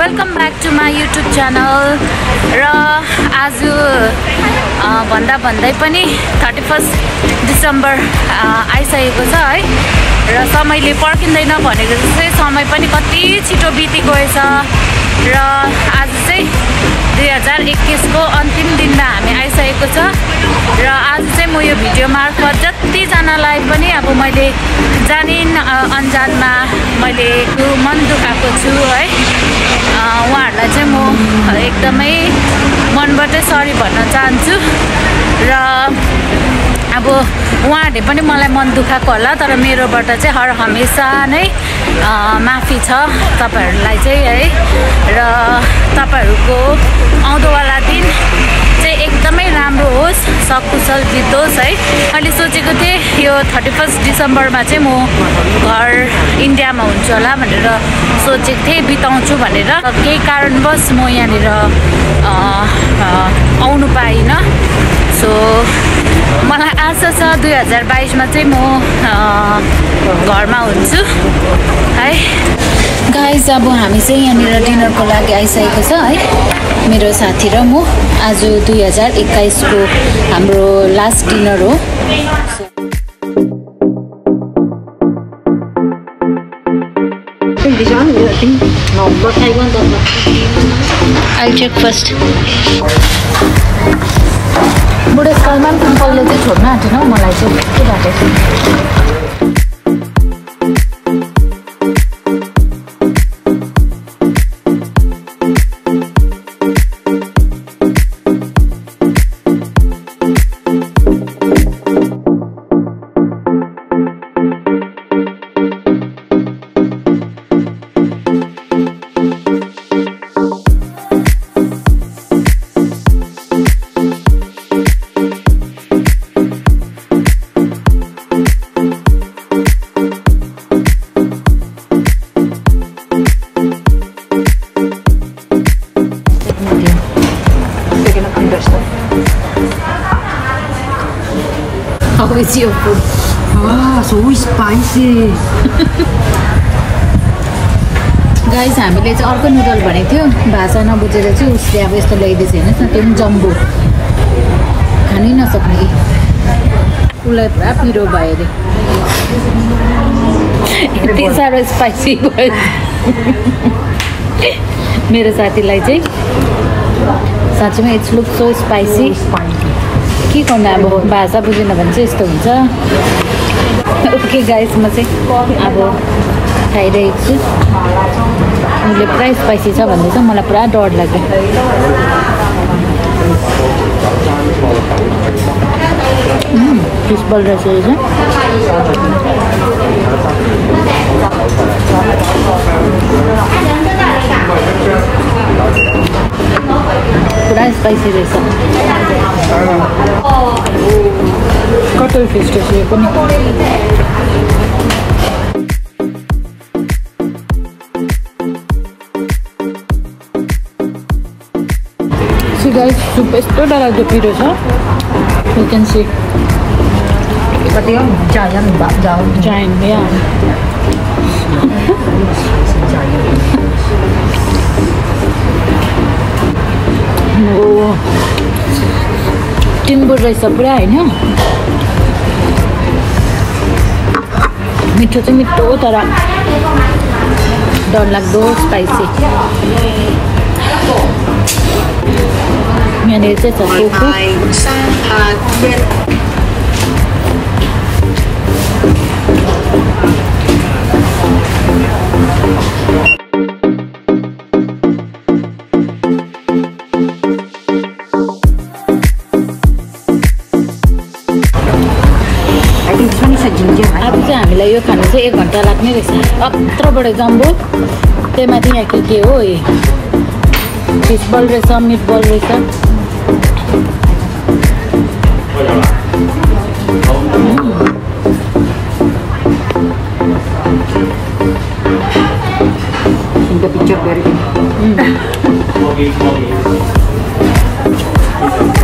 Welcome back to my YouTube channel र आज भन्दा भन्दै पनि थर्टी फर्स्ट डिसेम्बर आइसकेको छ है। र समयले पर्खिँदैन भनेको जस्तै समय पनि कति छिटो बिति गएछ र आज चाहिँ दुई हजार एक्काइसको अन्तिम दिनमा हामी आइसकेको छ। र आज चाहिँ म यो भिडियो मार्फत जतिजनालाई पनि अब मैले जानी न- अ, अन्जानमा मैले मन दुखाएको छु है। उहाँहरूलाई चाहिँ म एकदमै मनबाटै सरी भन्न चाहन्छु र अब उहाँहरूले पनि मलाई मन दुखाएको होला तर मेरोबाट चाहिँ हर हमेसा नै माफी छ तपाईँहरूलाई चाहिँ है। र तपाईँहरूको आउँदोवाला दिन चाहिँ एकदमै राम्रो होस् सकुशल बितोस् है। मैले सोचेको थिएँ यो थर्टी फर्स्ट डिसेम्बरमा चाहिँ म घर इन्डियामा हुन्छु होला भनेर सोचेको थिएँ बिताउँछु भनेर। केही कारणवश म यहाँनिर आउनु पाइनँ। सो मलाई आशा छ दुई हजार बाइसमा चाहिँ म घरमा हुन्छु। है। गाइज अब हामी चाहिँ यहाँनिर डिनरको लागि आइसकेको छ है। मेरो साथी र म आज दुई हजार एक्काइसको हाम्रो लास्ट डिनर हो। आई चेक फर्स्ट बुढेसकालमा पनि अङ्कलले चाहिँ छोड्न आँटेन मलाई चाहिँ के भएको? Is your food? Ah, so spicy. Guys हामीले चाहिँ अर्को नुडल भनेको थियो। भाषा नबुझेर चाहिँ उसले अब यस्तो ल्याइदिएछ हेर्नुहोस् न त्यो पनि जम्बो। खानै नसक्ने। उसलाई पुरा पिरो भयो अरे। यति साह्रो स्पाइसी भयो। मेरो साथीलाई चाहिँ। साँच्चीमा इट्स लुक सो स्पाइसी के गर्नु अब भाषा बुझेन भने चाहिँ यस्तो हुन्छ। ओके गाइस म चाहिँ अब खाइरहेको छु। उसले पुरा स्पाइसी छ भन्दैछ मलाई पुरा डर लाग्यो। फिस बल रहेछ पुरा स्पाइसी रहेछ कटल फिस रहेछ यो पनि गाइस सुप यस्तो डरलाग्दो पिरो छ you can see Pati yung giant ba? Giant. giant yeah. ओ टिम्बुर रहेछ पुरा होइन मिठो चाहिँ मिठो तर डरलाग्दो स्पाइसी यहाँनिर चाहिँ छ टोफु? अब चाहिँ हामीलाई यो खानु चाहिँ एक घन्टा लाग्ने रहेछ अत्रबाट जम्बो त्यही माथि यहाँ के के हो फिस बल रहेछ मिट बल रहेछ Hingga picture dari ini. Hmm.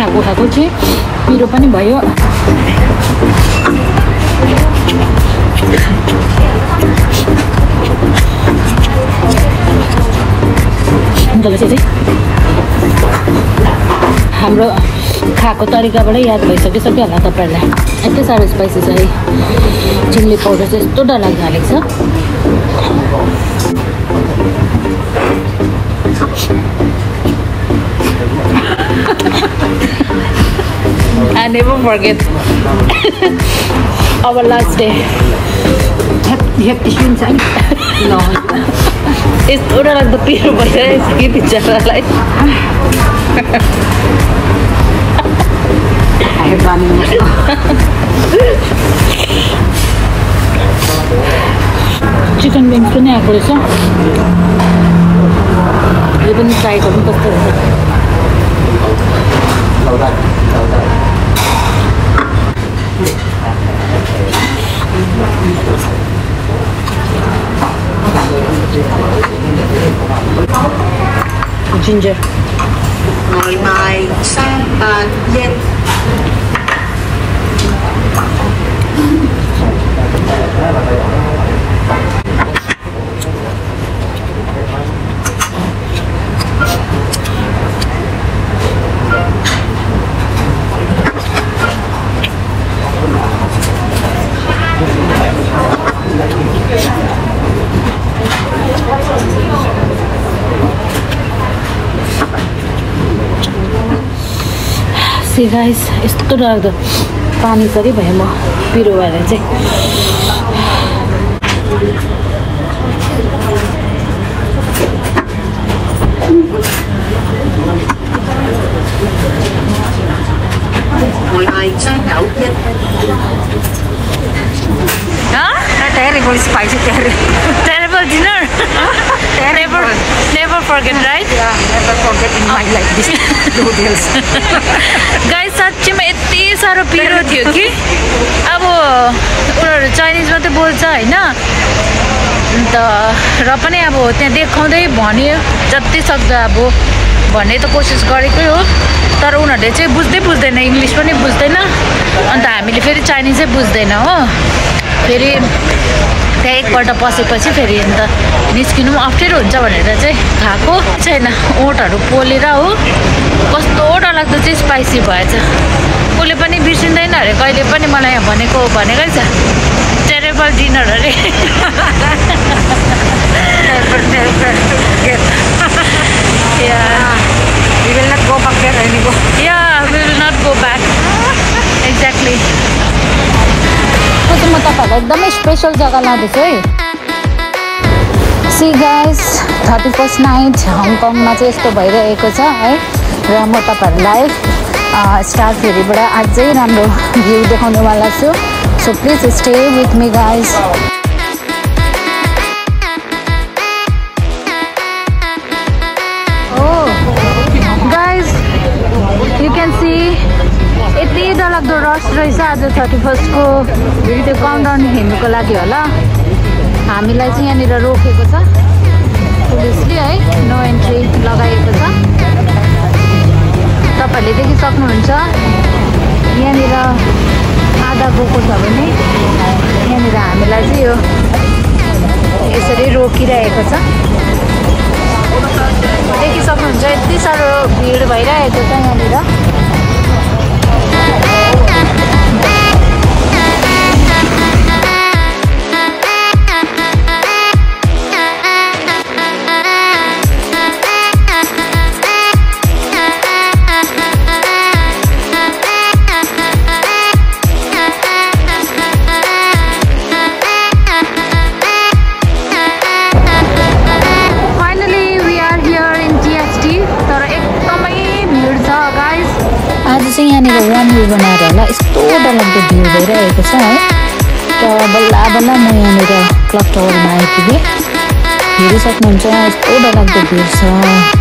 खाएको खाएको थिएँ पिरो पनि भयो चाहिँ हाम्रो खाएको तरिकाबाटै याद भइसकिसक्यो होला तपाईँहरूलाई। यति साह्रो स्पाइसी छ चिल्ली पाउडर चाहिँ यस्तो डरलाग्दो हालेको छ। I never forget. Our last day. हेप्टी सुन्छ नि ल यस्तो डरलाग्दो पिरो भइरहेको छ कि बिचरालाई खायो बानी चिकन विङ्स पनि आएको रहेछ यो पनि ट्राई गर्नु कस्तो हुन्छ đầu tay đầu tay ginger ngoài Mai, sang bàn yên Thank you. See guys यस्तो डरलाग्दो पानी सरी भयो म पिरो भएर चाहिँ nhân टेरिबल स्पाइसी टेरी Terrible. Dinner. never, never forget, right? Never forget in my life this noodles guys साँच्चीमा यति साह्रो पिरो थियो कि अब उनीहरू चाइनिज मात्रै बोल्छ होइन अन्त र पनि अब त्यहाँ देखाउँदै भन्यो जति सक्दो अब भन्ने त कोसिस गरेकै हो। तर उनीहरूले चाहिँ बुझ्दै बुझ्दैन इङ्ग्लिस पनि बुझ्दैन। अन्त हामीले फेरि चाइनिजै बुझ्दैन हो। फेरि त्यहाँ एकपल्ट पसेपछि फेरि अन्त निस्किनु पनि अप्ठ्यारो हुन्छ भनेर चाहिँ खाएको छैन। ओठहरू पोलेर हो। कस्तो डरलाग्दो चाहिँ स्पाइसी भएछ। कसले पनि बिर्सिँदैन अरे कहिले पनि मलाई यहाँ भनेको भनेकै छ। टेरेबल डिनर अरे। Forget yeah we will not go back there anymore yeah will not go back exactly म तपाईँहरूलाई एकदमै स्पेसल जग्गा लाँदैछु है see guys thirty first night हङकङमा चाहिँ यस्तो भइरहेको छ है र म तपाईँहरूलाई स्टार फेरीबाट अझै राम्रो भ्यू देखाउनेवाला छु so please stay with me guys रहेछ आज थर्टी फर्स्टको त्यो काउन्टाउन हिँड्नुको लागि होला। हामीलाई चाहिँ यहाँनिर रोकेको छ। पुलिसले है नो एन्ट्री लगाएको छ। तपाईँहरूले देखि सक्नुहुन्छ यहाँनिर आधा गएको छ भने यहाँनिर हामीलाई चाहिँ यो यसरी रोकिरहेको छ। देखि सक्नुहुन्छ यति साह्रो भिड भइरहेको छ यहाँनिर। यहाँनिर वान वे बनाएर होला यस्तो डरलाग्दो भिड भइरहेको छ है। र बल्ल बल्ल म यहाँनिर क्लक टावरमा आइपुगेँ। हेरि सक्नुहुन्छ यस्तो डरलाग्दो भिड छ।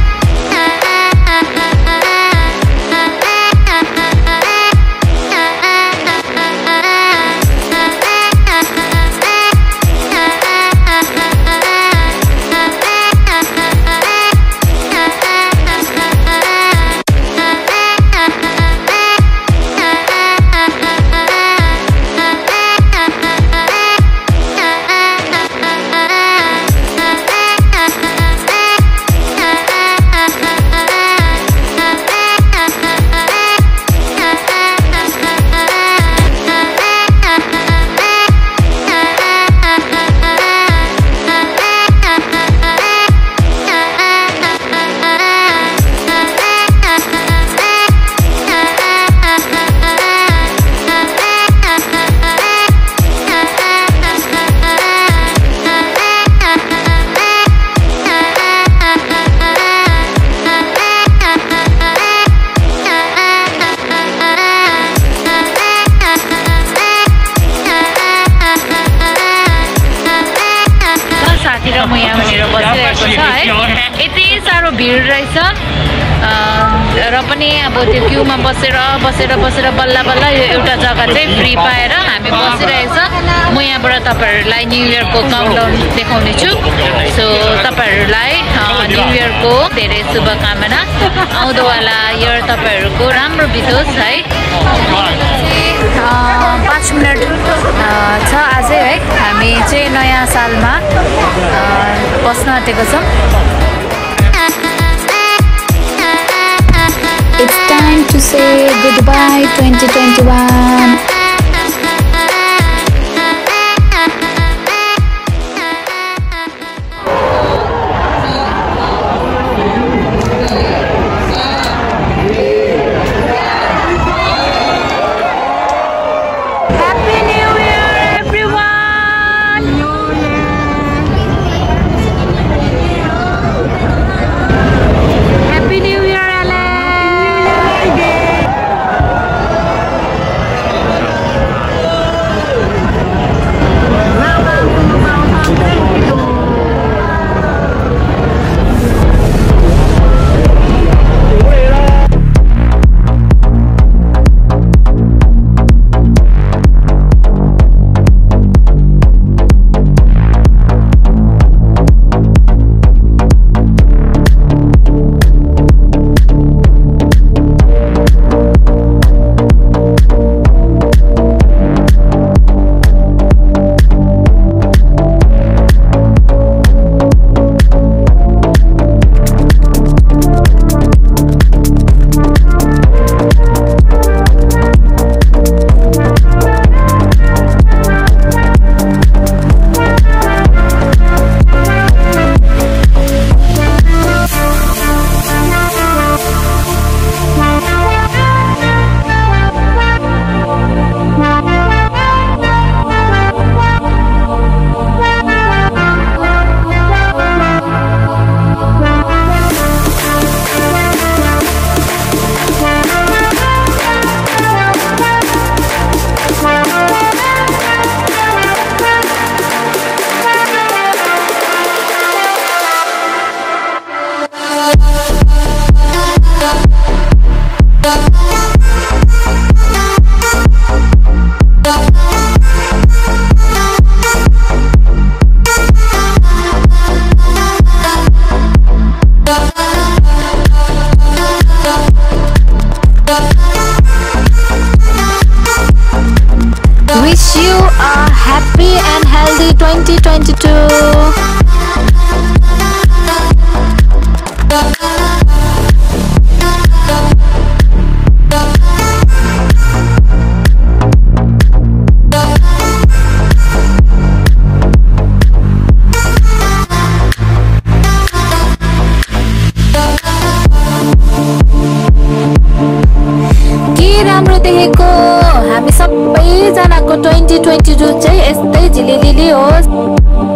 अ, र पनि अब त्यो क्युमा बसेर बसेर बसेर बल्ल बल्ल यो एउटा जग्गा चाहिँ फ्री पाएर हामी बसिरहेको छ म यहाँबाट तपाईँहरूलाई न्यु इयरको काउन्टाउन देखाउने छु सो तपाईँहरूलाई न्यु इयरको धेरै शुभकामना। आउँदोवाला इयर तपाईँहरूको राम्रो बितोस् है। पाँच मिनट छ अझै है। हामी चाहिँ नयाँ सालमा बस्न आँटेको छौँ। It's time to say goodbye 2021. going to do. Twenty twenty two चाहिँ यस्तै झिलिलिली होस् Happy